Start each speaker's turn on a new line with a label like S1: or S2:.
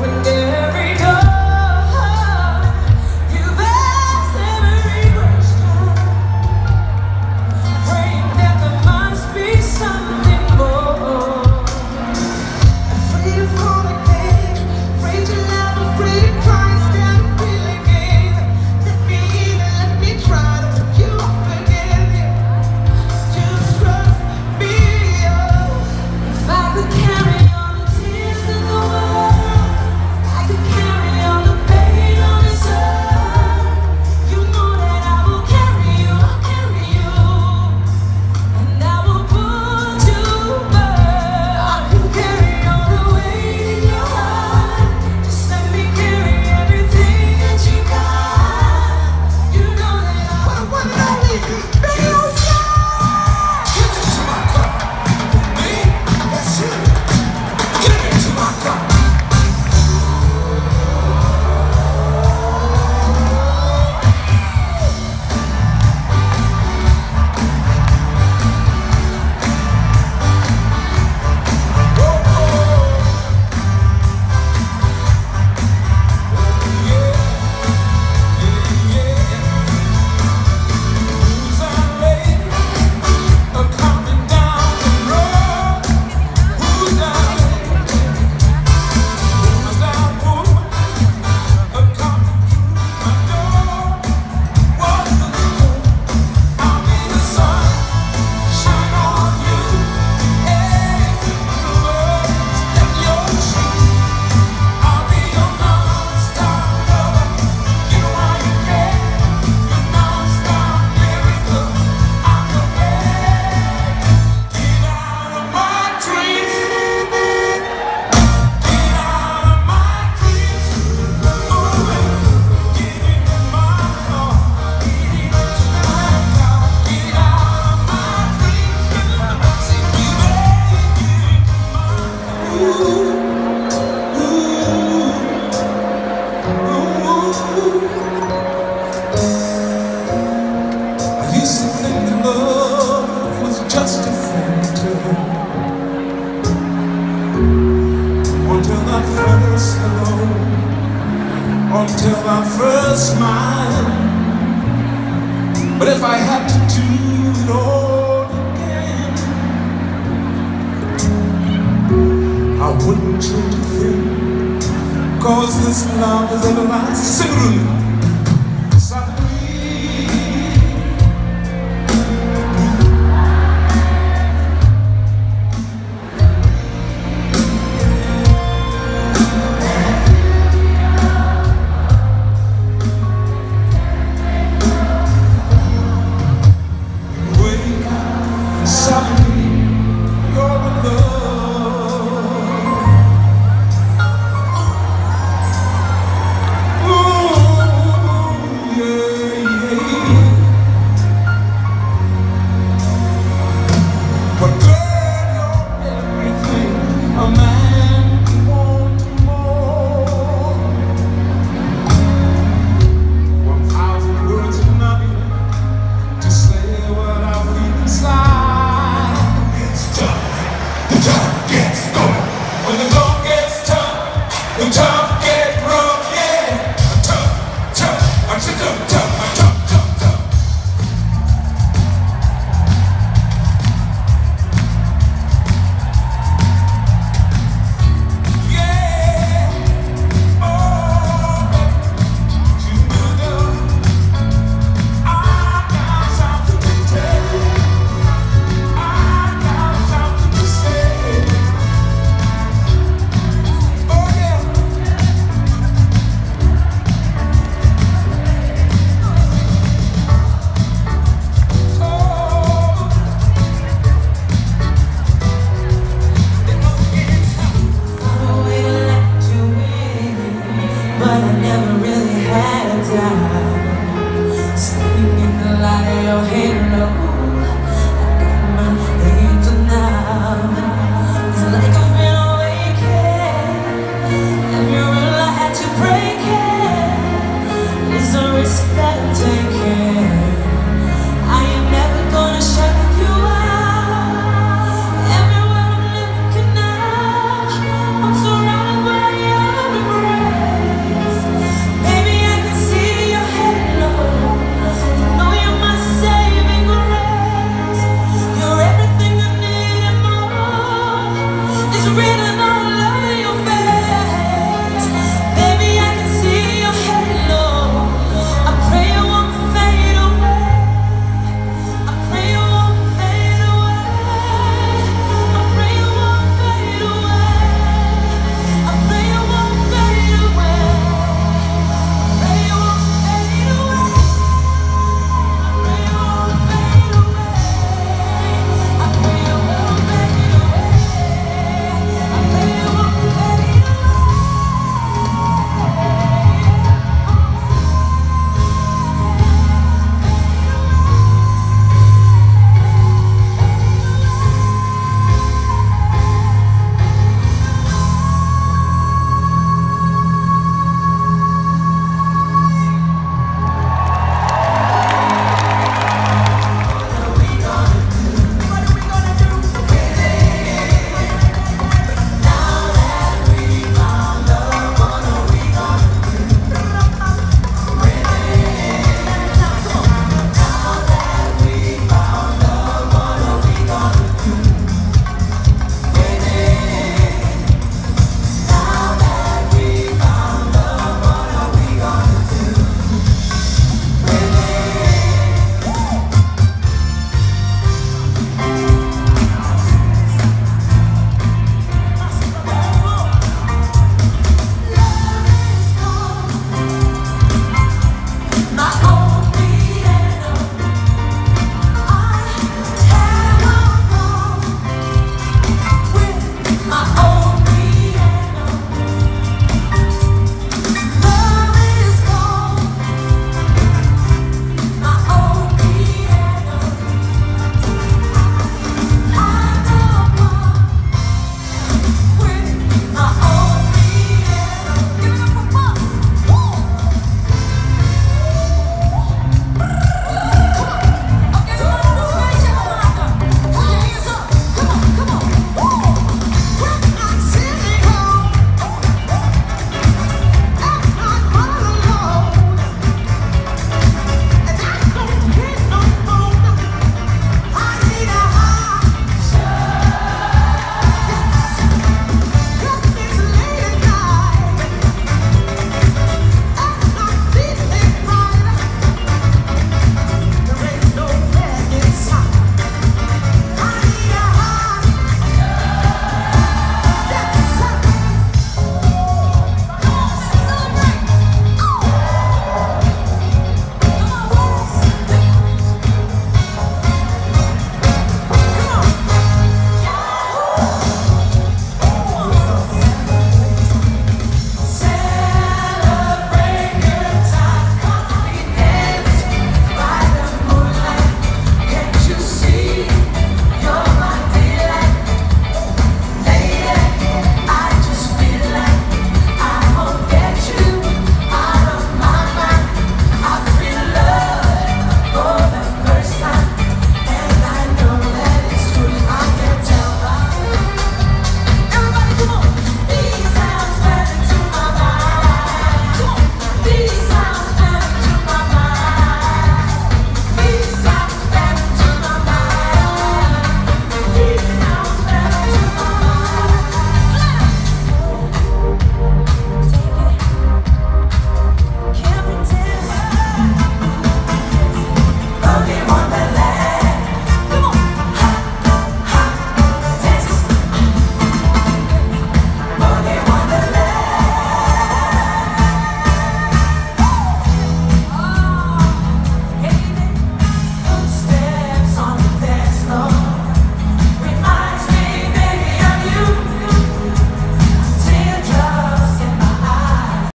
S1: open day. I wouldn't change a thing Cause this love is everlasting